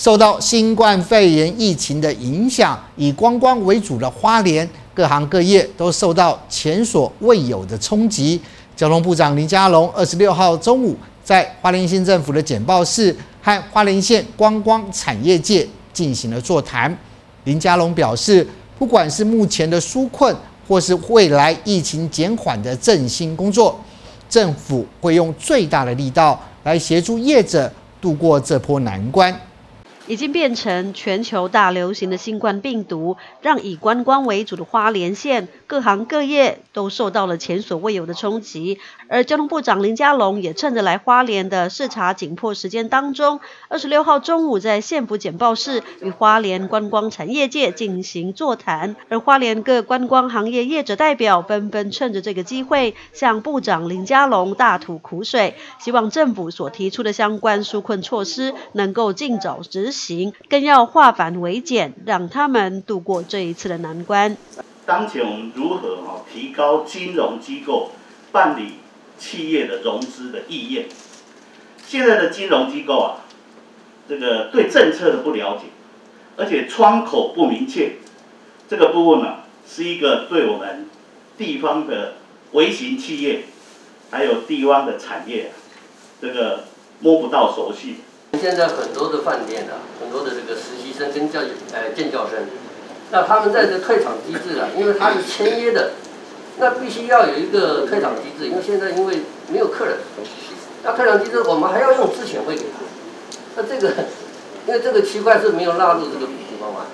受到新冠肺炎疫情的影响，以观光为主的花莲各行各业都受到前所未有的冲击。交通部长林佳龙二十六号中午在花莲县政府的简报室和花莲县观光产业界进行了座谈。林佳龙表示，不管是目前的纾困，或是未来疫情减缓的振兴工作，政府会用最大的力道来协助业者度过这波难关。已经变成全球大流行的新冠病毒，让以观光为主的花莲县各行各业都受到了前所未有的冲击。而交通部长林佳龙也趁着来花莲的视察紧迫时间当中，二十六号中午在县府简报室与花莲观光产业界进行座谈。而花莲各观光行业业者代表纷纷趁着这个机会向部长林佳龙大吐苦水，希望政府所提出的相关纾困措施能够尽早执行。行，更要化繁为简，让他们度过这一次的难关。当前我们如何哈提高金融机构办理企业的融资的意愿？现在的金融机构啊，这个对政策的不了解，而且窗口不明确，这个部分呢，是一个对我们地方的微型企业，还有地方的产业啊，这个摸不到熟悉。现在很多的饭店啊，很多的这个实习生跟教呃建教生，那他们在这退场机制啊，因为他是签约的，那必须要有一个退场机制，因为现在因为没有客人，那退场机制我们还要用资遣费给他，那这个因为这个区块是没有纳入这个补助方案，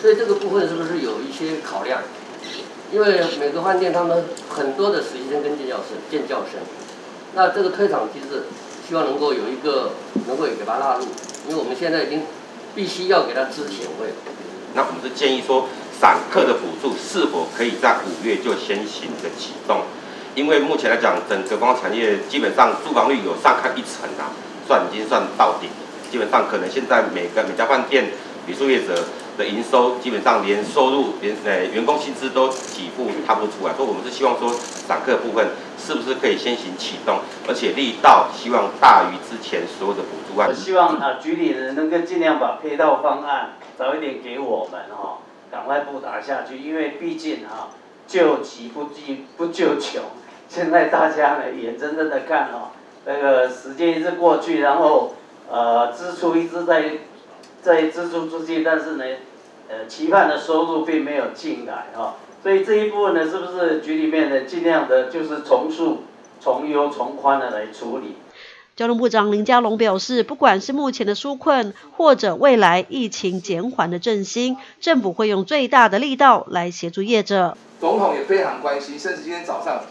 所以这个部分是不是有一些考量？因为每个饭店他们很多的实习生跟建教生建教生，那这个退场机制。希望能够有一个能够给他纳入，因为我们现在已经必须要给他支前位。那我们是建议说，散客的补助是否可以在五月就先行的启动？因为目前来讲，整个观光产业基本上住房率有上看一层啊，算已经算到顶。基本上可能现在每个每家饭店、旅宿业者的营收，基本上连收入、连呃员工薪资都给付差不出来。所以我们是希望说，散客部分。是不是可以先行启动，而且力道希望大于之前所有的补助案？我希望啊，局里人能够尽量把配套方案早一点给我们哈，赶快布达下去。因为毕竟哈，救急不急不救穷。现在大家呢眼睁睁的看哈，那个时间一直过去，然后呃支出一直在在支出出去，但是呢，呃期盼的收入并没有进来啊。所以这一部分呢，是不是局里面呢，尽量的就是从速、从优、从宽的来处理？交通部长林佳龙表示，不管是目前的纾困，或者未来疫情减缓的振兴，政府会用最大的力道来协助业者。总统也非常关心，甚至今天早上，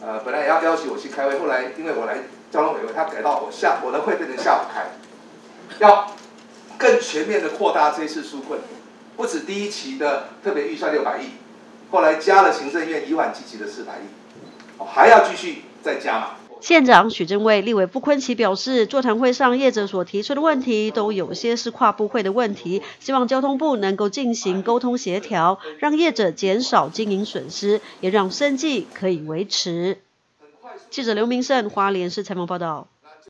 呃，本来也要邀请我去开会，后来因为我来交通委员会，他改到我下我的会变成下午开，要更全面的扩大这次纾困，不止第一期的特别预算六百亿。后来加了行政院以往积极的四百亿，还要继续再加嘛？县长许正卫、立委傅昆奇表示，座谈会上业者所提出的问题都有些是跨部会的问题，希望交通部能够进行沟通协调，让业者减少经营损失，也让生计可以维持。记者刘明胜花莲市采访报道。